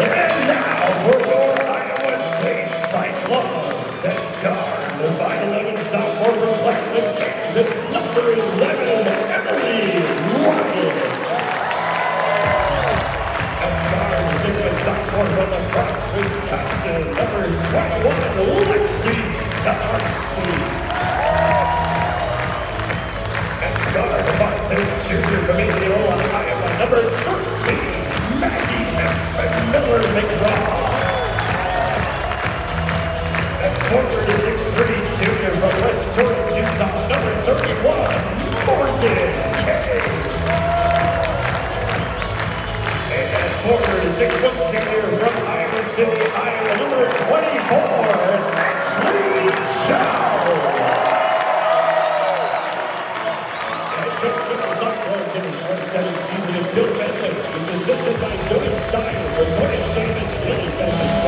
And now for your Iowa State Cyclones at guard, the 5'11 sophomore from Blackwell, Kansas, number 11, Emily Ryan. At guard, 6'4 sophomore from La number 21, Lexi Donarski. At guard, Devontae Jr. from Miller McGraw. At forward, the 6'3 junior from West Jordan, number 31, Morgan Kane. And at 6' senior from Iowa City, Iowa, number 24, Ashley Chow. Head coach of the Cyclones in his 27th season is Bill Fennelly. He's